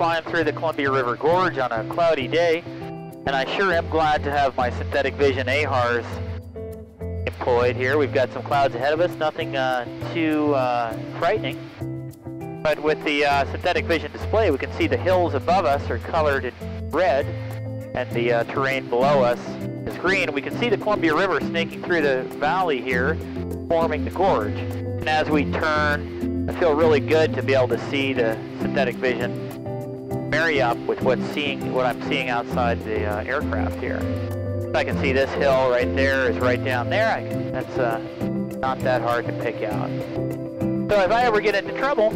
flying through the Columbia River Gorge on a cloudy day, and I sure am glad to have my synthetic vision AHRS employed here. We've got some clouds ahead of us, nothing uh, too uh, frightening. But with the uh, synthetic vision display, we can see the hills above us are colored in red, and the uh, terrain below us is green. We can see the Columbia River snaking through the valley here, forming the gorge. And as we turn, I feel really good to be able to see the synthetic vision marry up with what's seeing, what I'm seeing outside the uh, aircraft here. I can see this hill right there is right down there. I can, that's uh, not that hard to pick out. So if I ever get into trouble,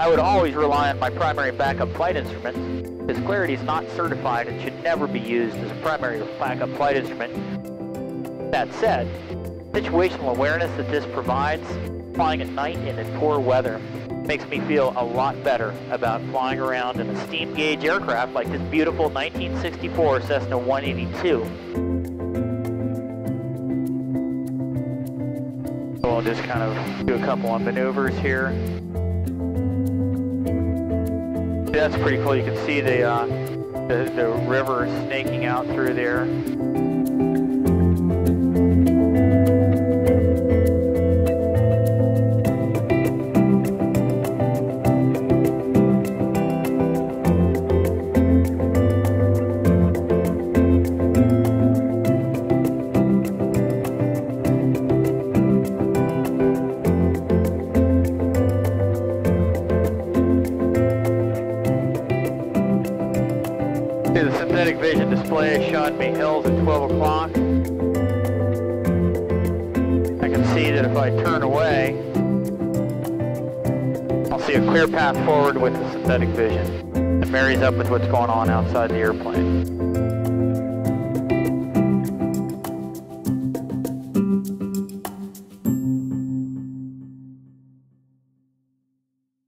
I would always rely on my primary backup flight instrument, because Clarity is not certified and should never be used as a primary backup flight instrument. That said, situational awareness that this provides, flying at night and in poor weather, makes me feel a lot better about flying around in a steam gauge aircraft like this beautiful 1964 Cessna 182. So I'll just kind of do a couple of maneuvers here. That's pretty cool. You can see the, uh, the, the river snaking out through there. The synthetic vision display showed me hills at 12 o'clock. I can see that if I turn away, I'll see a clear path forward with the synthetic vision. It marries up with what's going on outside the airplane.